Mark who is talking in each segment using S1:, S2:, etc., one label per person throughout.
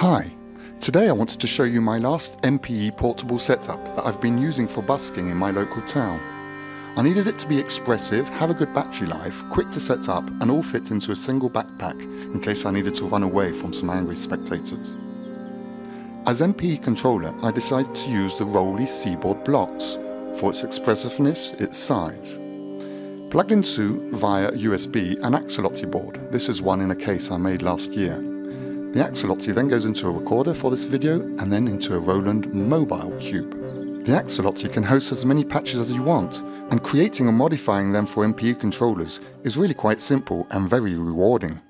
S1: Hi, today I wanted to show you my last MPE portable setup that I've been using for busking in my local town. I needed it to be expressive, have a good battery life, quick to set up and all fit into a single backpack in case I needed to run away from some angry spectators. As MPE controller I decided to use the ROLI Seaboard blocks for its expressiveness, its size. Plugged into via USB an Axoloti board, this is one in a case I made last year. The Axoloti then goes into a recorder for this video and then into a Roland mobile cube. The Axoloti can host as many patches as you want, and creating or modifying them for MPE controllers is really quite simple and very rewarding.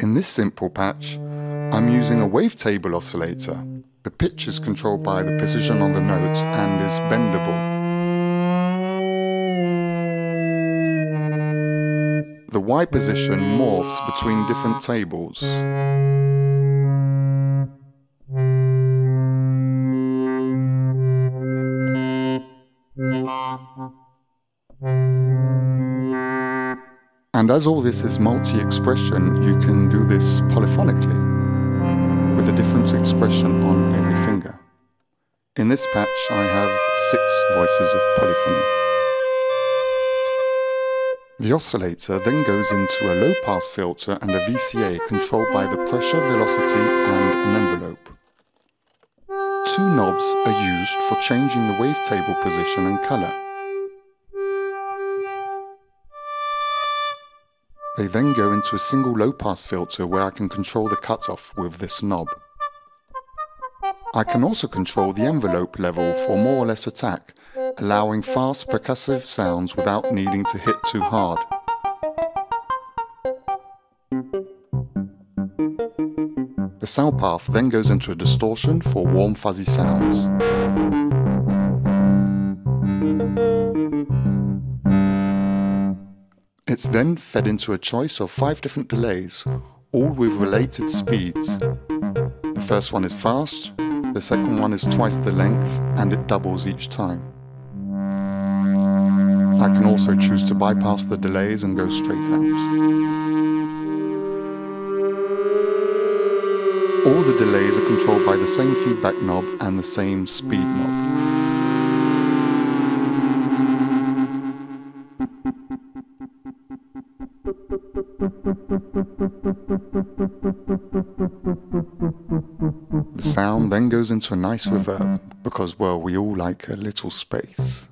S1: In this simple patch, I'm using a wavetable oscillator. The pitch is controlled by the position on the note and is bendable. The Y position morphs between different tables. And as all this is multi-expression, you can do this polyphonically, with a different expression on every finger. In this patch I have six voices of polyphony. The oscillator then goes into a low-pass filter and a VCA controlled by the pressure, velocity and an envelope. Two knobs are used for changing the wavetable position and colour. They then go into a single low-pass filter where I can control the cutoff with this knob. I can also control the envelope level for more or less attack allowing fast percussive sounds without needing to hit too hard. The sound path then goes into a distortion for warm fuzzy sounds. It's then fed into a choice of five different delays, all with related speeds. The first one is fast, the second one is twice the length, and it doubles each time. I can also choose to bypass the delays and go straight out. All the delays are controlled by the same feedback knob and the same speed knob. The sound then goes into a nice reverb because, well, we all like a little space.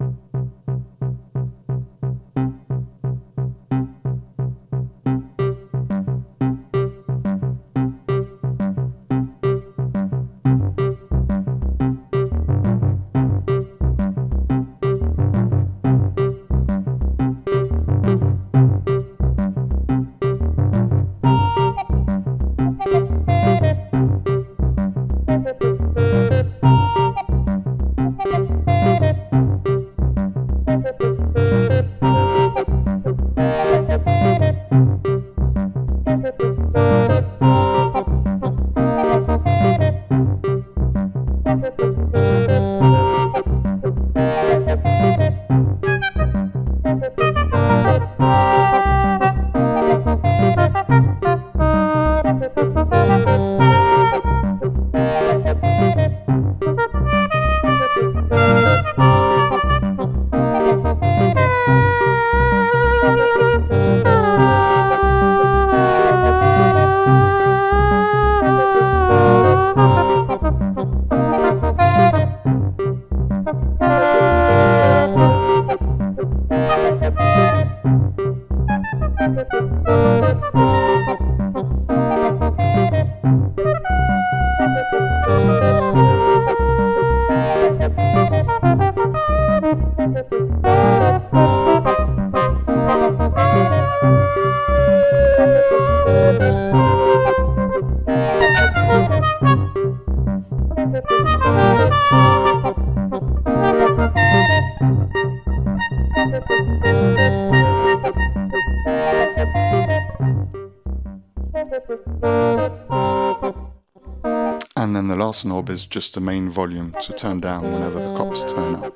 S1: The knob is just the main volume to turn down whenever the cops turn up.